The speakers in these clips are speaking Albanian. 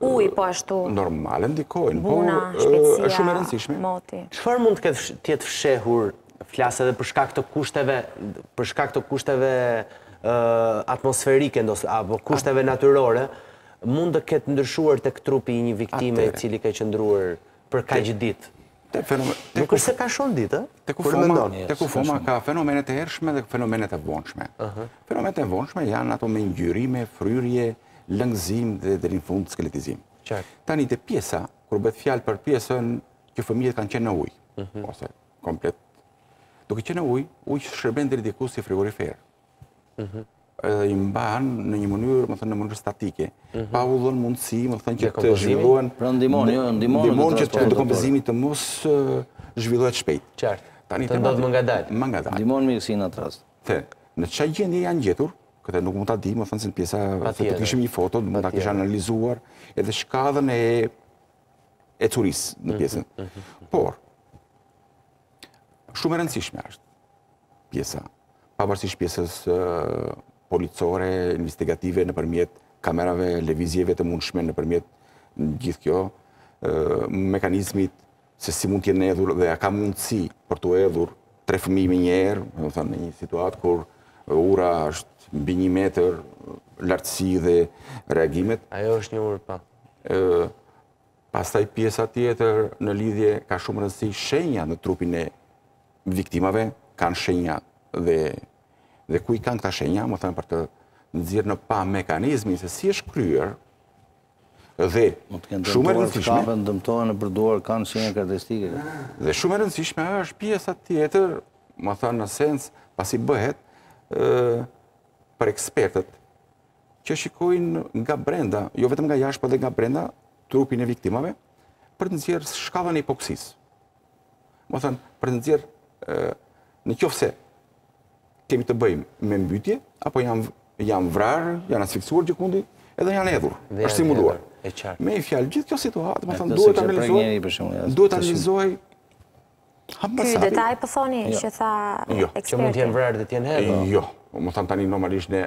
Uji po ashtu. Normal që ndikojnë. Buna, shpejtësia, moti. Çfarë mund të jetë fshehur, flas edhe për shkak të kushteve, për shkak të kushteve atmosferike apo kushteve natyrore, mund të ketë ndryshuar tek trupi i një viktime e cila ka qëndruar për kaq ditë. Nuk është se ka shumë ditë, te kufoma, te kufoma ka fenomenet e hershme dhe fenomenet e vonshme. Fenomenet e vonshme janë ato me ngjyrime, fryrje, lëngëzim dhe deri në fund skeletizim. Tani te pjesa, kur bëhet fjalë për pjesën që fëmijët kanë qenë në ujë, mhm. ose komplet, duke qenë në ujë, uji shërben deri diku si frigorifer. i mban në një mënyrë, me thënë, në mënyrë statike, mhm. pa u dhënë mundësi, me thënë, që të zhvillohen... Pra ndihmon, jo, ndihmon... Ndihmon që dekompozimi të mos zhvillohet shpejt. Qartë, të ndodhë më ngadalë. Më ngadalë. Ndihmon mirë si në atë rast. The, në ça gjendje janë gjetur, këtë nuk mund ta di, me thënë, se në pjesa, të të kishim një foto, mund ta kisha analizuar, edhe shkallën e e turis në mhm, pjesën. Mhm, Por, Shumë e rëndësishme është pjesa, pavarësisht pjesës policore, investigative, nëpërmjet kamerave, lëvizjeve të mundshme, nëpërmjet gjithë kjo, mekanizmit se si mund të jenë hedhur dhe a ka mundësi për t'u hedhur tre fëmijë menjëherë, me thënë në një situatë kur ura është mbi një metër lartësi dhe reagimet. Ajo është një urë pa. Po. Pastaj pjesa tjetër në lidhje ka shumë rëndësi shenja në trupin e viktimave, kanë shenja dhe ku i kanë këta shenja, me thënë për të nxjerrë në pah mekanizmin se si është kryer dhe shumë e rëndësishme ka vend dëmtohen nëpër duar kanë shenja karakteristike dhe shumë e rëndësishme është pjesa tjetër me thënë në sens pasi bëhet prej ekspertëve që shikojnë nga brenda, jo vetëm nga jashtë, por dhe nga brenda, trupin e viktimave, për të nxjerrë shkallën e hipoksisë. Me thënë, për të nxjerrë në qoftë se kemi të bëjmë me mbytje, apo janë vrarë, janë asfiksuar gjëkundi, edhe janë hedhur, është simuluar. Me një fjalë, gjithë kjo situatë, me thënë, duhet të analizohet, duhet të analizohet Ky detaj po thoni jo. që tha jo. eksperti. Që mund të jenë vrarë dhe të jenë hedhur. Jo. Po me thënë tani normalisht ne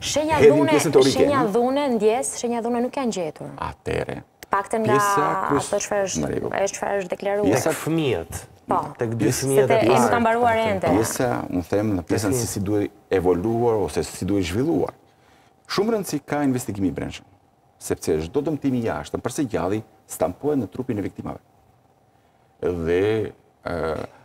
shenja dhune, shenja dhune ndjesë, shenja dhune nuk janë gjetur. Atëherë. Të paktën nga ato çfarë është, është çfarë është deklaruar. Pjesa fëmijët. Po. Tek dy fëmijët e parë. Nuk kanë mbaruar ende. Pjesa, unë them në pjesën se si duhet evoluar ose si duhet zhvilluar. Shumë rëndësi ka investigimi i brendshëm, sepse çdo dëmtim i jashtëm për së gjalli stampohet në trupin e viktimave. dhe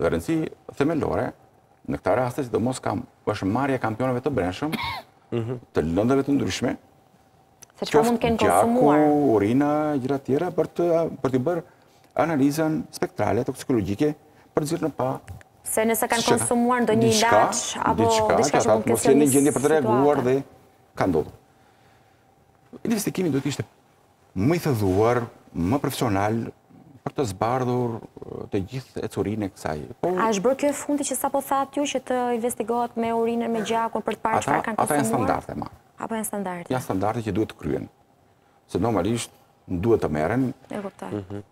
dhe rëndësi themelore në këta raste sidomos kam është marrja e kampioneve të brendshëm mhm. të lëndëve të ndryshme se që mund të kenë konsumuar gjaku, urina, gjëra tjera për të, për të bërë analizën spektrale toksikologjike për të nxjerrë në pah se nëse kanë konsumuar ndonjë një ilaç apo diçka që mund të kenë qenë në gjendje për të reaguar dhe ka ndodhur, investigimi do të ishte Më i thelluar, më profesional për të zbardhur të gjithë ecurinë e kësaj. A është bërë kjo e fundit që sapo thatë ju që të investigohet me urinën, me gjakun për të parë çfarë kanë konsumuar? Ata janë standarte ma. Apo janë standarte? Janë standarte që duhet të kryen. Se normalisht duhet të merren. E kuptoj. Mhm.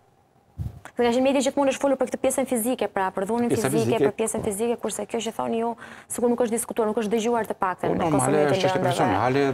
Dhe ka qenë mjeti që të mund është folur për këtë pjesën fizike, pra për dhunën fizike, për pjesën fizike, kurse kjo që thoni ju, sikur nuk është diskutuar, nuk është dëgjuar të paktën. Po, normale, është çështje profesionale dhe